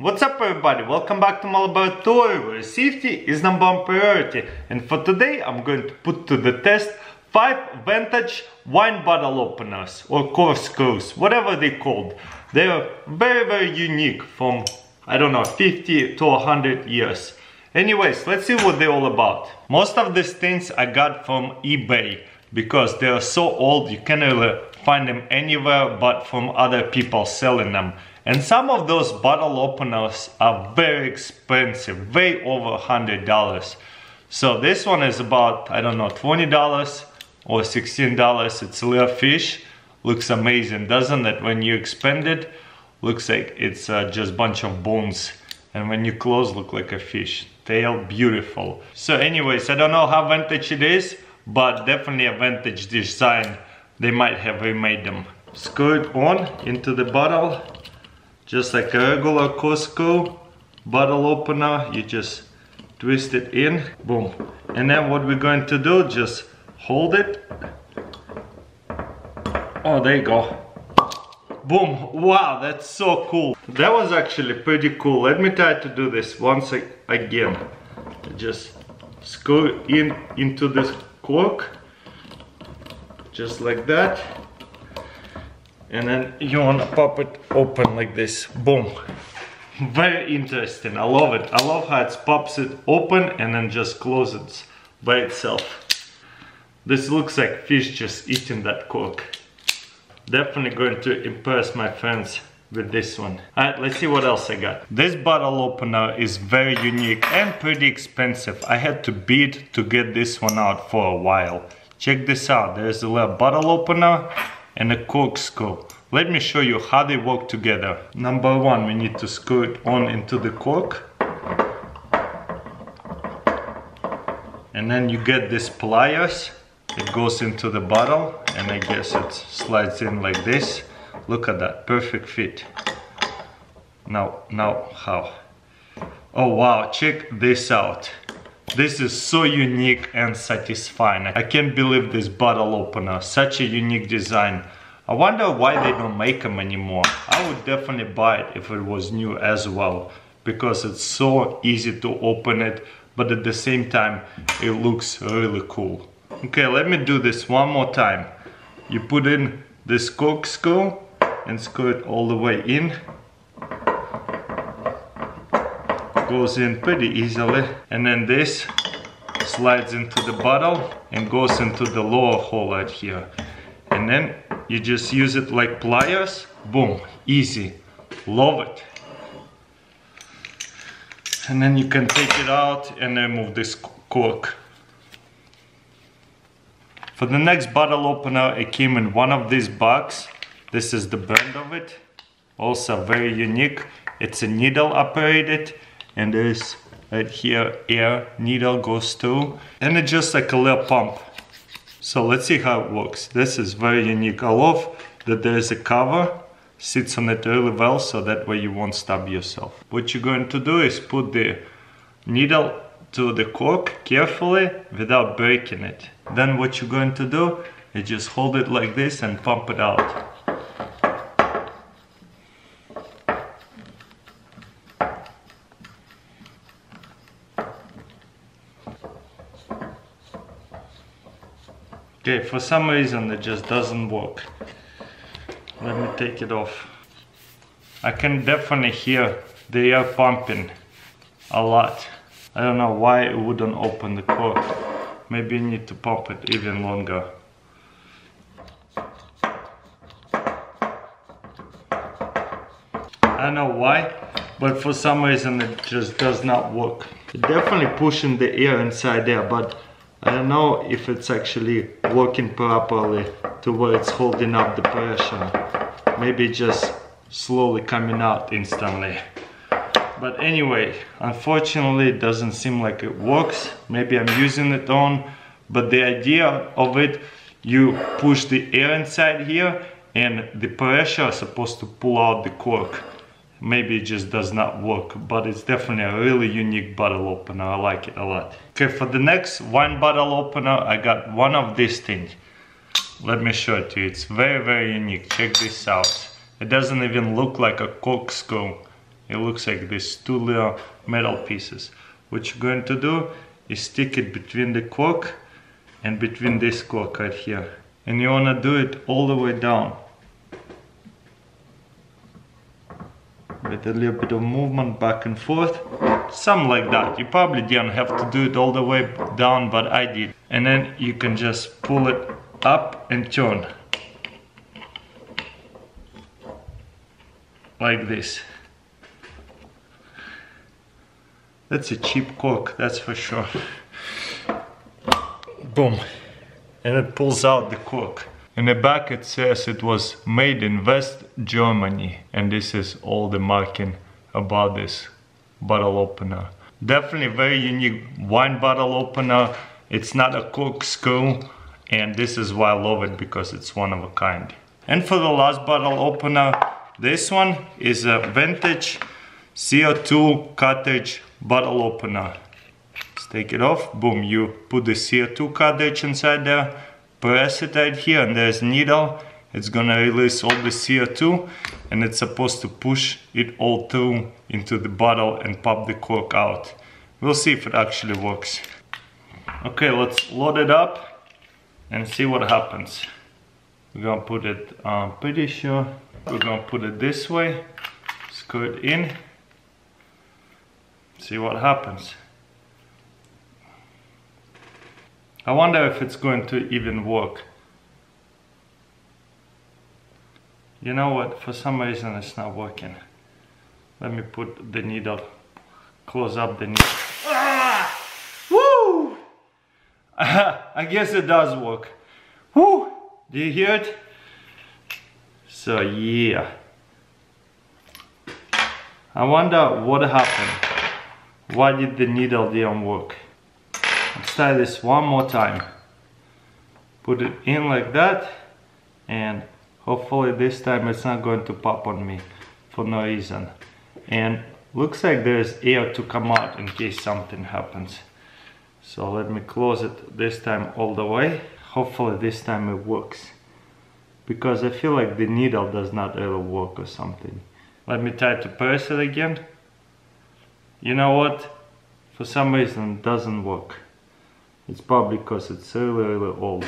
What's up everybody, welcome back to my laboratory where safety is number one priority and for today I'm going to put to the test 5 vintage wine bottle openers or corkscrews, whatever they called. They're very very unique from I don't know 50 to 100 years. Anyways, let's see what they're all about. Most of these things I got from eBay because they are so old you can't really find them anywhere but from other people selling them. And some of those bottle openers are very expensive, way over $100. So this one is about, I don't know, $20 or $16. It's a little fish. Looks amazing, doesn't it? When you expand it, looks like it's uh, just bunch of bones. And when you close, look like a fish. Tail, beautiful. So anyways, I don't know how vintage it is, but definitely a vintage design. They might have remade them. Screw it on into the bottle just like a regular Costco bottle opener you just twist it in boom. And then what we're going to do just hold it. Oh there you go. Boom. Wow that's so cool. That was actually pretty cool. Let me try to do this once again. Just screw in into this cork just like that and then you want to pop it open like this boom very interesting i love it i love how it pops it open and then just closes by itself this looks like fish just eating that cork definitely going to impress my friends with this one. Alright, let's see what else I got. This bottle opener is very unique and pretty expensive. I had to bid to get this one out for a while. Check this out, there's a little bottle opener and a corkscrew. Let me show you how they work together. Number one, we need to screw it on into the cork. And then you get these pliers. It goes into the bottle and I guess it slides in like this. Look at that, perfect fit. Now, now how? Oh wow, check this out. This is so unique and satisfying. I can't believe this bottle opener, such a unique design. I wonder why they don't make them anymore. I would definitely buy it if it was new as well because it's so easy to open it but at the same time it looks really cool. Okay, let me do this one more time. You put in this corkscrew and screw it all the way in goes in pretty easily. And then this slides into the bottle and goes into the lower hole right here. And then you just use it like pliers. Boom easy love it. And then you can take it out and remove this cork. For the next bottle opener it came in one of these boxes this is the brand of it. Also very unique. It's a needle operated and there's right here air needle goes to and it's just like a little pump. So let's see how it works. This is very unique. I love that there's a cover sits on it really well so that way you won't stab yourself. What you're going to do is put the needle to the cork carefully without breaking it. Then what you're going to do is just hold it like this and pump it out Okay, for some reason it just doesn't work. Let me take it off. I can definitely hear the air pumping a lot. I don't know why it wouldn't open the cork. Maybe you need to pump it even longer. I don't know why, but for some reason it just does not work. It definitely pushing the air inside there, but I don't know if it's actually working properly to where it's holding up the pressure. Maybe just slowly coming out instantly. But anyway, unfortunately it doesn't seem like it works. Maybe I'm using it on, but the idea of it, you push the air inside here and the pressure is supposed to pull out the cork maybe it just does not work but it's definitely a really unique bottle opener. I like it a lot. Okay for the next wine bottle opener i got one of these things. Let me show it to you. It's very very unique. Check this out. It doesn't even look like a corkscrew. It looks like these two little metal pieces. What you're going to do is stick it between the cork and between this cork right here. And you wanna do it all the way down. With a little bit of movement back and forth. Something like that. You probably didn't have to do it all the way down, but I did. And then you can just pull it up and turn. Like this. That's a cheap cork, that's for sure. Boom. And it pulls out the cork. In the back it says it was made in West Germany and this is all the marking about this bottle opener. Definitely very unique wine bottle opener. It's not a corkscrew and this is why I love it because it's one of a kind. And for the last bottle opener, this one is a vintage CO2 cartridge bottle opener. Let's take it off. Boom, you put the CO2 cartridge inside there, press it right here, and there's needle. It's gonna release all the CO2 and it's supposed to push it all through into the bottle and pop the cork out. We'll see if it actually works. Okay, let's load it up and see what happens. We're gonna put it, I'm pretty sure, we're gonna put it this way, screw it in, see what happens. I wonder if it's going to even work. You know what, for some reason it's not working. Let me put the needle, close up the needle. Ah! Woo! I guess it does work. Woo! Do you hear it? So yeah. I wonder what happened. Why did the needle didn't work? Let's try this one more time. Put it in like that and hopefully this time it's not going to pop on me for no reason. And looks like there's air to come out in case something happens. So let me close it this time all the way. Hopefully this time it works. Because I feel like the needle does not really work or something. Let me try to press it again you know what for some reason it doesn't work it's probably because it's really really old.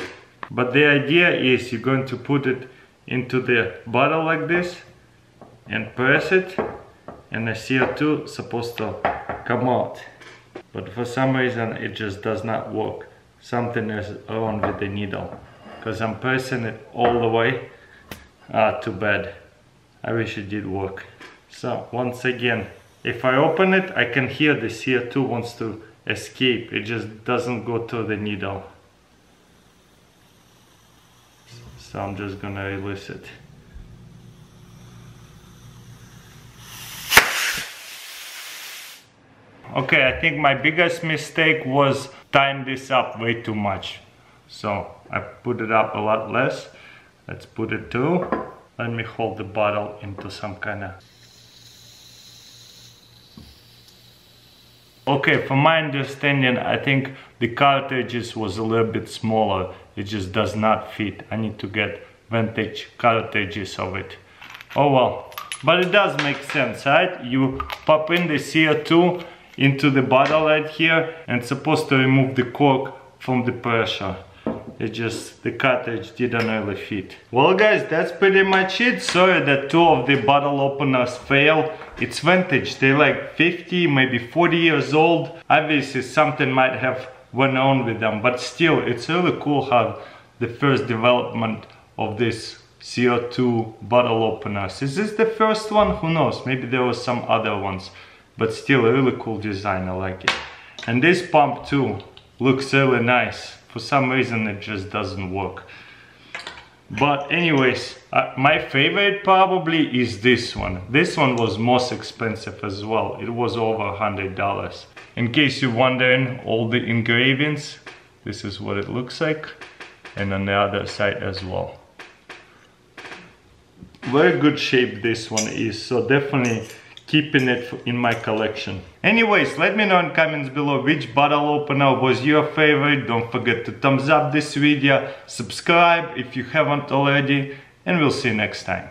But the idea is you're going to put it into the bottle like this and press it and the CO2 is supposed to come out. But for some reason it just does not work. Something is wrong with the needle. Because I'm pressing it all the way. Ah too bad. I wish it did work. So once again if I open it, I can hear the CO2 wants to escape. It just doesn't go to the needle. So I'm just gonna release it. Okay, I think my biggest mistake was tying this up way too much. So I put it up a lot less. Let's put it to. Let me hold the bottle into some kind of Okay, from my understanding, I think the cartridges was a little bit smaller. It just does not fit. I need to get vintage cartridges of it. Oh well, but it does make sense, right? You pop in the CO2 into the bottle right here and supposed to remove the cork from the pressure it just the cartridge didn't really fit. Well guys that's pretty much it. Sorry that two of the bottle openers fail. It's vintage. They're like 50 maybe 40 years old. Obviously something might have went on with them but still it's really cool how the first development of this CO2 bottle openers. Is this the first one? Who knows? Maybe there were some other ones but still a really cool design. I like it. And this pump too looks really nice for some reason it just doesn't work. But anyways uh, my favorite probably is this one. This one was most expensive as well. It was over a hundred dollars. In case you're wondering all the engravings this is what it looks like and on the other side as well. Very good shape this one is. So definitely keeping it in my collection. Anyways, let me know in comments below which bottle opener was your favorite. Don't forget to thumbs up this video, subscribe if you haven't already, and we'll see you next time.